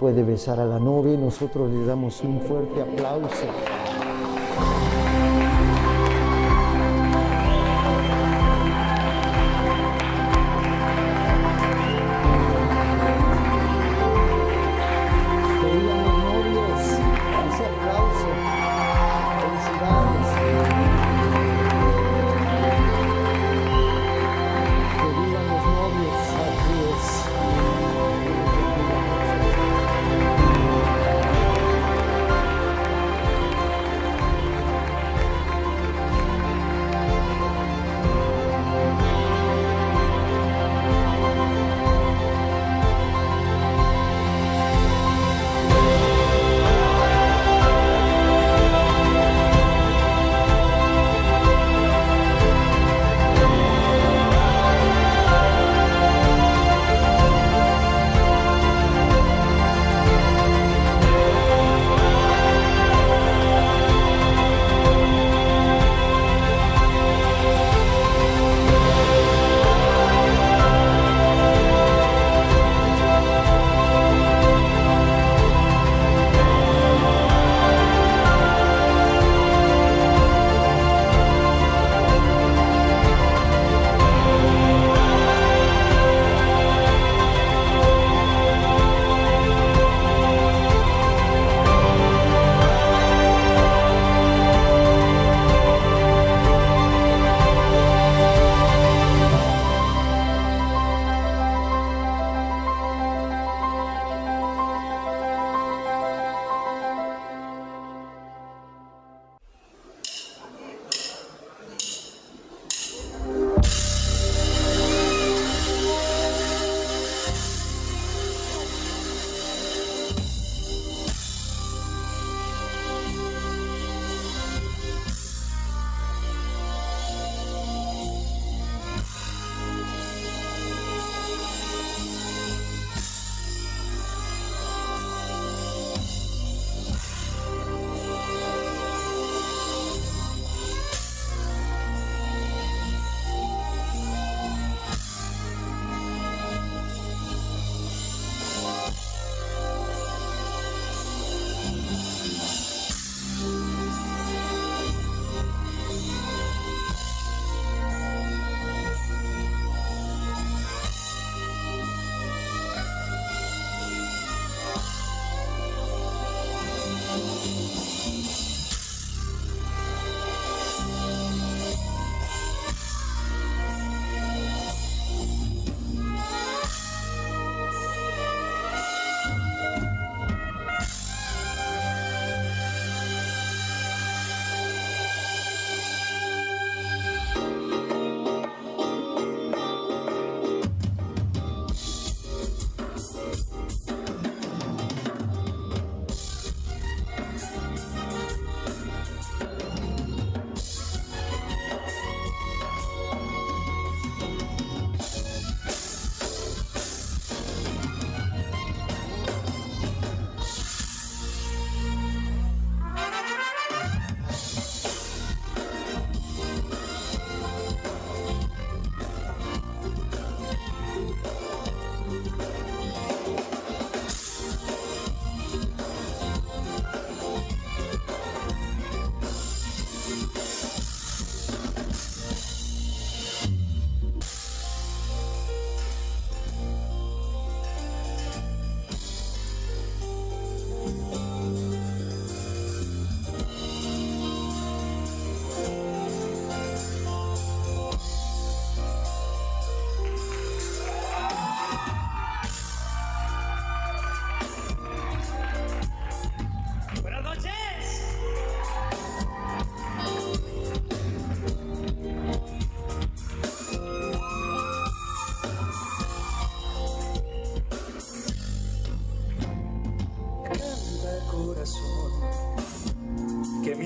puede besar a la novia y nosotros le damos un fuerte aplauso.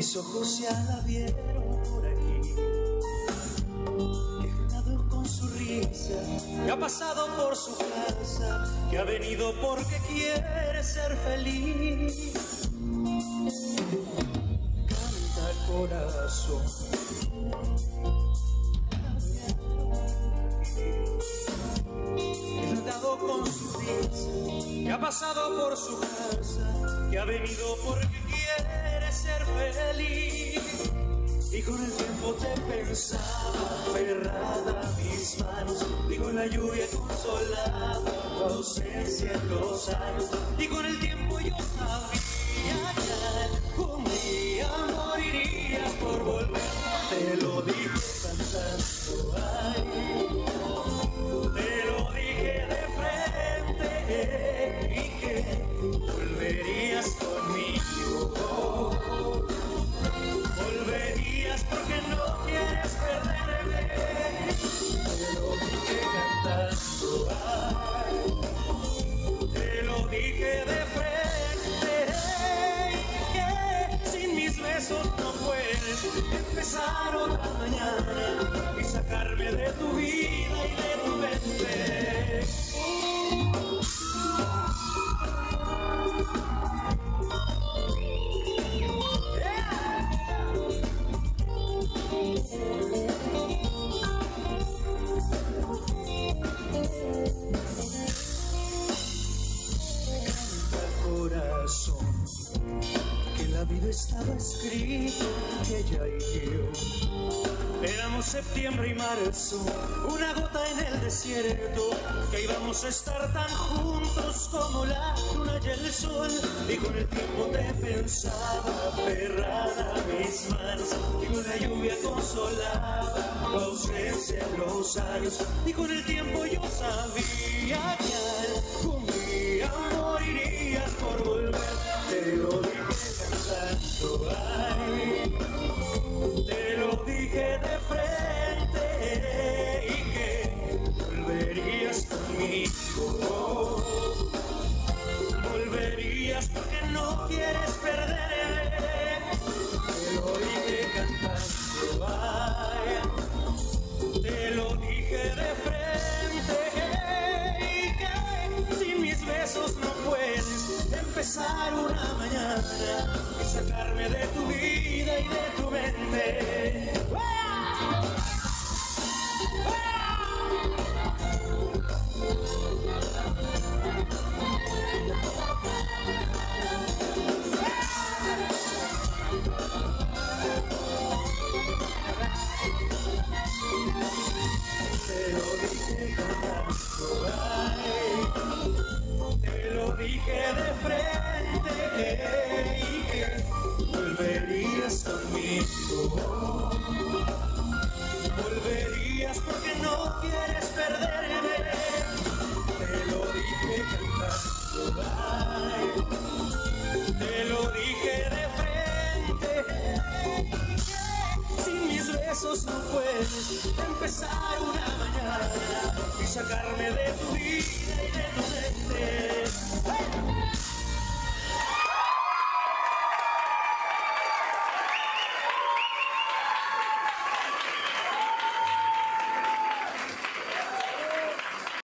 Mis ojos ya la vieron por aquí. Que ha jugado con su risa, que ha pasado por su casa, que ha venido porque quiere ser feliz. Canta corazón. Con su risa, que ha pasado por su casa, que ha venido porque ser feliz. Y con el tiempo te pensaba aferrada a mis manos Y con la lluvia consolada tu ausencia en los años. Y con el tiempo yo sabía que un día morirías por volver. Te lo dije cantando, ay Te lo dije de frente Y que empezar otra mañana y sacarme de tu vida y de tu mente. Vida estaba escrito que ella y yo éramos septiembre y marzo una gota en el desierto que íbamos a estar tan juntos como la luna y el sol y con el tiempo te pensaba aferrada mis manos y con la lluvia consolaba tu ausencia en los años y con el tiempo yo sabía que algún día una mañana y sacarme de tu vida y de tu mente. No puedes empezar una mañana y sacarme de tu vida y de tu mente.